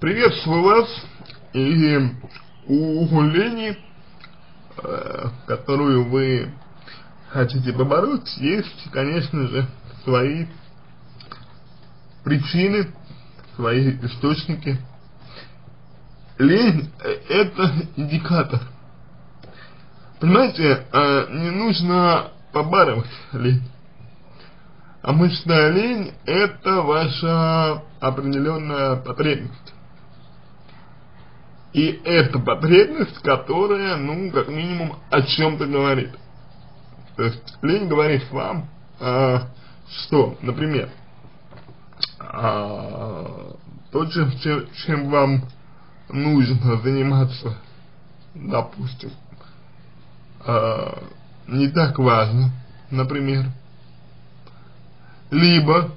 Приветствую вас и у лени, э, которую вы хотите побороть, есть, конечно же, свои причины, свои источники. Лень – это индикатор. Понимаете, э, не нужно побарывать лень. Мышечная лень – это ваша определенная потребность. И это потребность, которая, ну, как минимум, о чем-то говорит. То есть, лень говорит вам, а, что, например, а, то, чем, чем вам нужно заниматься, допустим, а, не так важно, например. Либо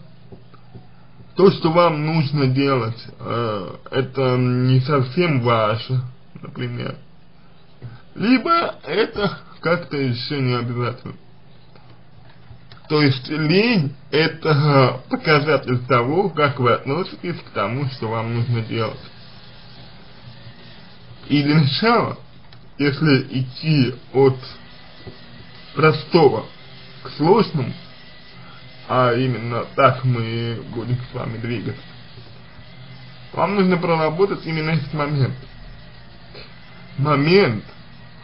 то, что вам нужно делать, э, это не совсем ваше, например. Либо это как-то еще не обязательно. То есть лень это показатель того, как вы относитесь к тому, что вам нужно делать. И для начала, если идти от простого к сложному, а именно так мы будем с вами двигаться. Вам нужно проработать именно этот момент. Момент,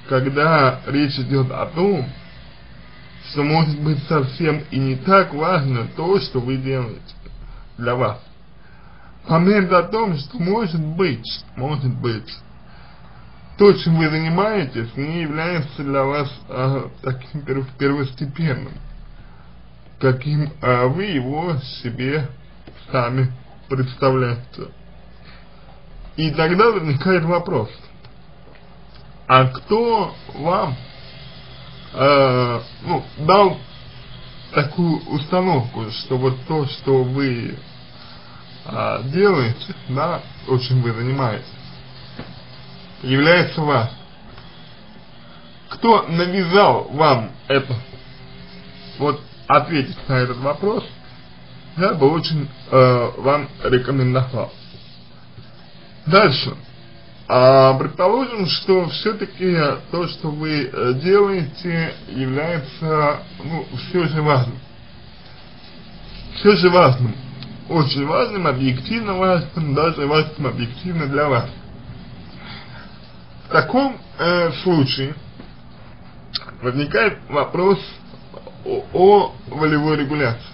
когда речь идет о том, что может быть совсем и не так важно то, что вы делаете для вас. Момент о том, что может быть, может быть, то, чем вы занимаетесь, не является для вас а, таким первостепенным каким а, вы его себе сами представляете. И тогда возникает вопрос, а кто вам э, ну, дал такую установку, что вот то, что вы э, делаете, да, чем вы занимаетесь, является вас. Кто навязал вам это? Вот ответить на этот вопрос, я бы очень э, вам рекомендовал. Дальше. А, предположим, что все-таки то, что вы э, делаете, является, ну, все же важным. Все же важным. Очень важным, объективно важным, даже важным объективно для вас. В таком э, случае возникает вопрос о, о волевой регуляции.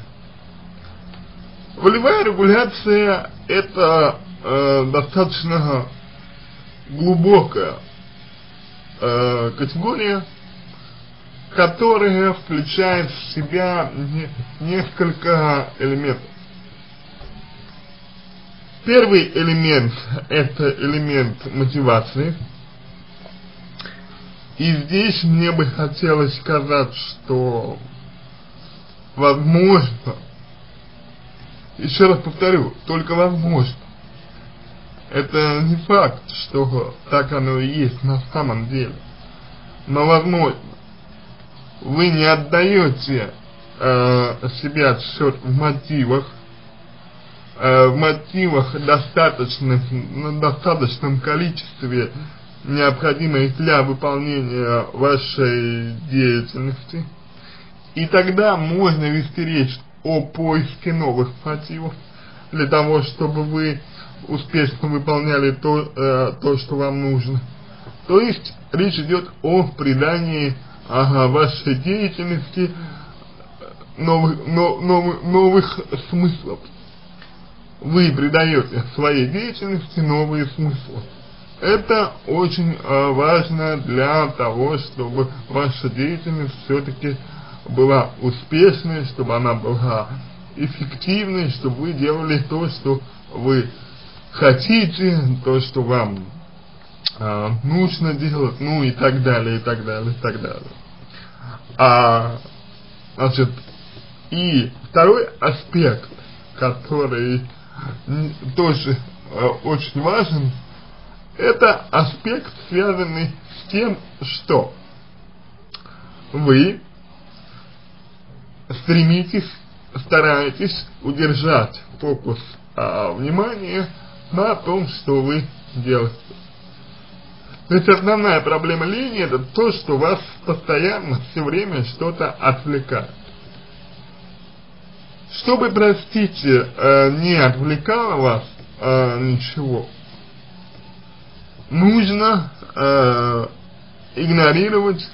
Волевая регуляция это э, достаточно глубокая э, категория, которая включает в себя не, несколько элементов. Первый элемент это элемент мотивации. И здесь мне бы хотелось сказать, что возможно, еще раз повторю, только возможно. Это не факт, что так оно и есть на самом деле. Но возможно, вы не отдаете э, себе отсчет в мотивах, э, в мотивах достаточных, на достаточном количестве необходимых для выполнения вашей деятельности и тогда можно вести речь о поиске новых мотивов для того, чтобы вы успешно выполняли то, э, то что вам нужно. То есть речь идет о придании ага, вашей деятельности новых, но, новых, новых смыслов. Вы придаете своей деятельности новые смыслы. Это очень э, важно для того, чтобы ваша деятельность все-таки была успешной, чтобы она была эффективной, чтобы вы делали то, что вы хотите, то, что вам а, нужно делать, ну и так далее, и так далее, и так далее. А, значит, и второй аспект, который тоже а, очень важен, это аспект, связанный с тем, что вы стремитесь, стараетесь удержать фокус а, внимания на том, что вы делаете. То основная проблема линии это то, что вас постоянно все время что-то отвлекает. Чтобы, простите, э, не отвлекало вас э, ничего, нужно э, игнорировать,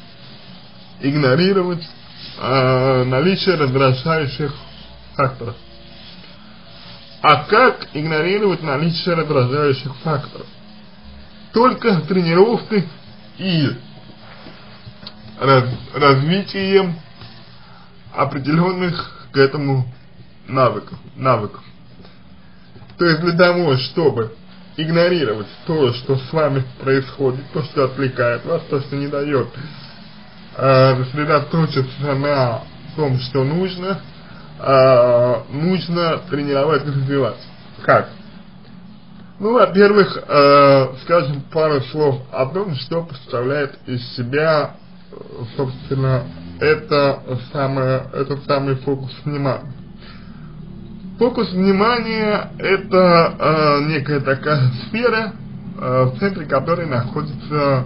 игнорировать э, наличие раздражающих факторов. А как игнорировать наличие раздражающих факторов? Только тренировкой и раз, развитием определенных к этому навыков, навыков. То есть для того, чтобы игнорировать то, что с вами происходит, то, что отвлекает вас, то, что не дает э, сосредоточиться на том, что нужно, э, нужно тренировать и развивать. Как? Ну, во-первых, э, скажем пару слов о том, что представляет из себя, собственно, это самое, этот самый фокус внимания. Фокус внимания это э, некая такая сфера, э, в центре которой находится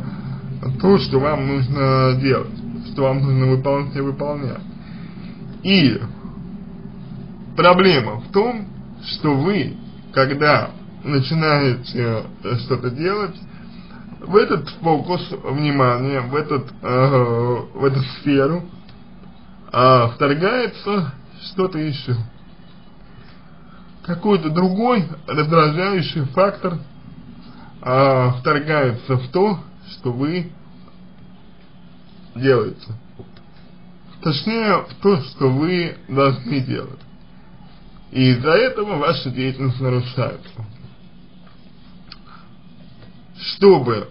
то, что вам нужно делать, что вам нужно выполнять и выполнять. И проблема в том, что вы, когда начинаете э, что-то делать, в этот фокус внимания, в, этот, э, в эту сферу э, вторгается что-то еще. Какой-то другой раздражающий фактор э, вторгается в то, что вы делаете. Точнее, то, что вы должны делать. И из-за этого ваша деятельность нарушается чтобы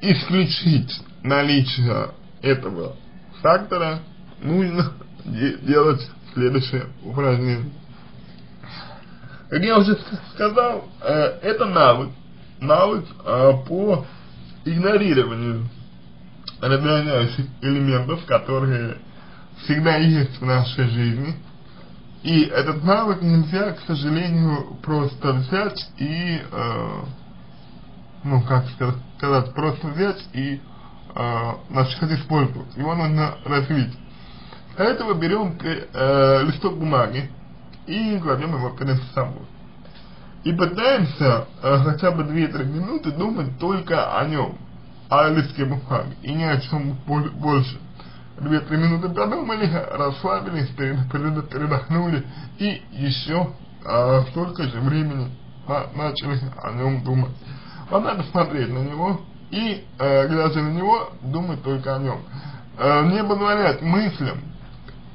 исключить наличие этого фактора, нужно де делать следующее упражнение. Как я уже сказал, э, это навык, навык э, по игнорированию раздражающих элементов, которые всегда есть в нашей жизни. И этот навык нельзя, к сожалению, просто взять и э, ну как сказать, просто взять и э, начать использовать. Его нужно развить. Для этого берем э, листок бумаги и кладем его перед собой. И пытаемся э, хотя бы 2-3 минуты думать только о нем, о листке бумаги, и ни о чем больше. 2-3 минуты подумали, расслабились, передохнули, и еще э, столько же времени начали о нем думать. Вам надо смотреть на него и, э, глядя на него, думать только о нем. Э, не позволять мыслям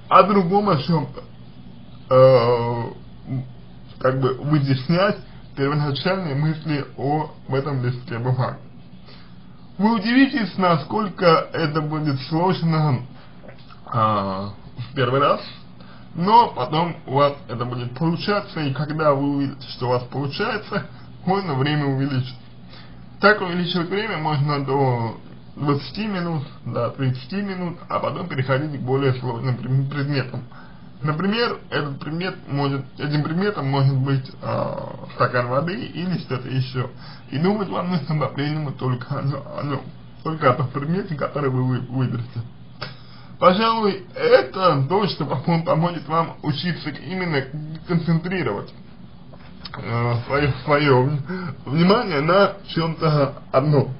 о другом о чем-то, э, как бы вытеснять первоначальные мысли о в этом листке бумаги. Вы удивитесь, насколько это будет сложно э, в первый раз, но потом у вас это будет получаться, и когда вы увидите, что у вас получается, можно время увеличить. Так увеличивать время можно до 20 минут, до 30 минут, а потом переходить к более сложным предметам. Например, этот предмет может, этим предметом может быть э, стакан воды или что-то еще. И думать вам нужно по-прежнему только о, нем, только о том предмете, который вы выберете. Пожалуй, это то, что поможет вам учиться именно концентрировать э, свое, свое внимание на чем-то одном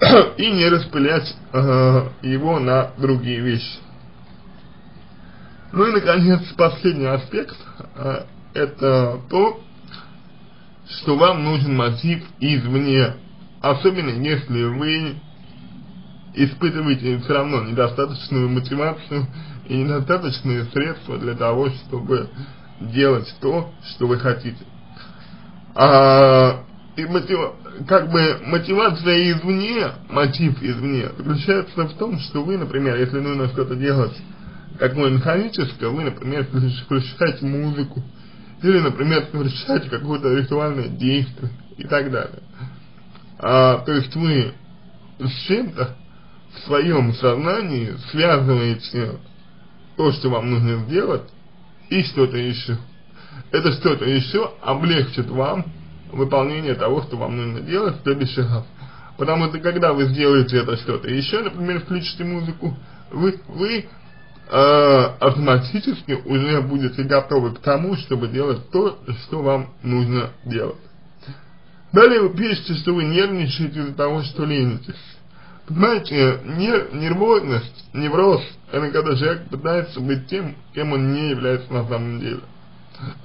и не распылять э, его на другие вещи. Ну и, наконец, последний аспект э, это то, что вам нужен мотив извне, особенно если вы испытываете все равно недостаточную мотивацию и недостаточные средства для того, чтобы делать то, что вы хотите. А, и мотив, как бы мотивация извне, мотив извне, заключается в том, что вы, например, если нужно что-то делать такое механическое, вы, например, включаете музыку, или, например, совершаете какое-то ритуальное действие и так далее. А, то есть вы с чем-то в своем сознании связываете то, что вам нужно сделать, и что-то еще это что-то еще облегчит вам выполнение того, что вам нужно делать в следующий раз. Потому что когда вы сделаете это что-то еще, например, включите музыку, вы, вы э, автоматически уже будете готовы к тому, чтобы делать то, что вам нужно делать. Далее вы пишете, что вы нервничаете из-за того, что ленитесь. Понимаете, нер нервозность, невроз, это когда человек пытается быть тем, кем он не является на самом деле.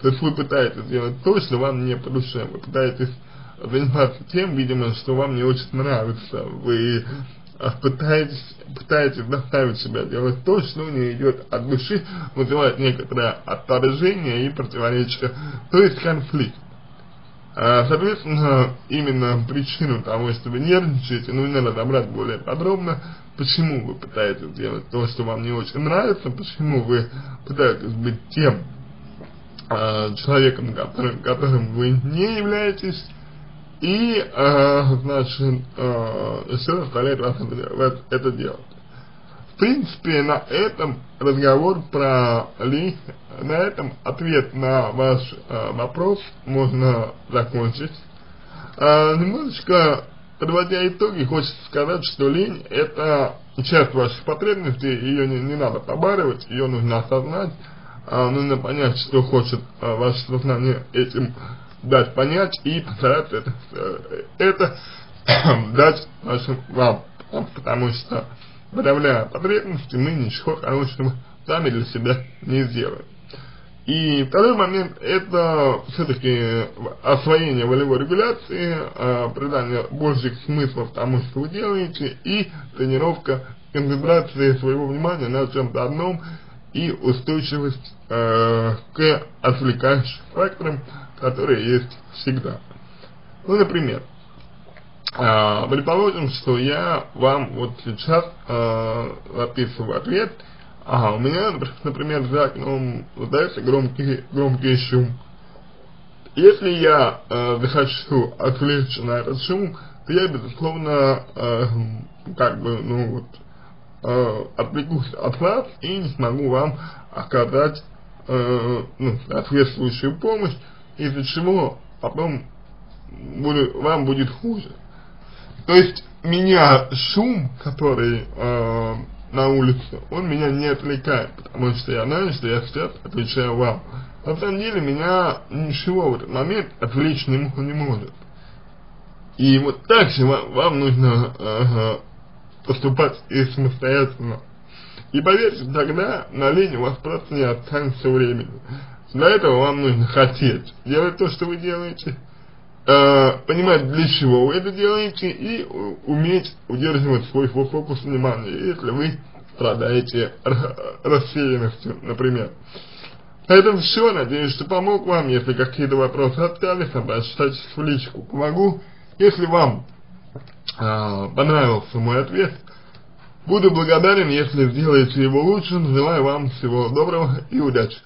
То есть вы пытаетесь делать то, что вам не по душе, вы пытаетесь заниматься тем, видимо, что вам не очень нравится, вы пытаетесь, пытаетесь заставить себя делать то, что не идет от души, вызывает некоторое отторжение и противоречие, то есть конфликт. А, соответственно, именно причину того, что вы нервничаете, нужно разобрать более подробно, почему вы пытаетесь делать то, что вам не очень нравится, почему вы пытаетесь быть тем э, человеком, которым, которым вы не являетесь, и, э, значит, э, что заставляет вас это делать. В принципе, на этом разговор про Ли, на этом ответ на ваш э, вопрос можно закончить. Э, немножечко подводя итоги, хочется сказать, что лень это часть ваших потребностей, ее не, не надо побаривать, ее нужно осознать, э, нужно понять, что хочет э, ваше сознание этим дать понять и постараться это, это дать вашим вам, потому что подавляя потребности, мы ничего хорошего сами для себя не сделаем. И второй момент это все-таки освоение волевой регуляции, э, придание больших смыслов тому, что вы делаете, и тренировка концентрации своего внимания на чем-то одном и устойчивость э, к отвлекающим факторам, которые есть всегда. Ну, например, э, предположим, что я вам вот сейчас э, записываю ответ, а у меня, например, за окном раздается громкий, громкий шум. Если я э, захочу отвлечься на этот шум, то я, безусловно, э, как бы, ну вот, э, отвлекусь от вас и не смогу вам оказать э, ну, соответствующую помощь, из-за чего потом будет, вам будет хуже. То есть меня шум, который э, на улице, он меня не отвлекает, потому что я знаю, что я сейчас отвечаю вам. На самом деле меня ничего в этот момент отвлечь не, не может. И вот так же вам, вам нужно э, поступать и самостоятельно. И поверьте, тогда на линии у вас просто не останется времени. Для этого вам нужно хотеть делать то, что вы делаете, э, понимать, для чего вы это делаете, и уметь удерживать свой фокус внимания, если вы страдаете рассеянностью, например. На этом все. Надеюсь, что помог вам. Если какие-то вопросы остались, обращайтесь в личку. Помогу. Если вам э, понравился мой ответ, буду благодарен, если сделаете его лучше. Желаю вам всего доброго и удачи.